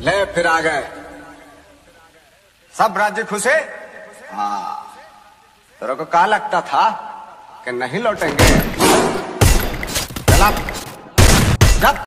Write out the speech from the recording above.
ले फिर आ गए। सब राज्य खुशे हाँ। तेरे को कहा लगता था कि नहीं लौटेंगे? चला। जब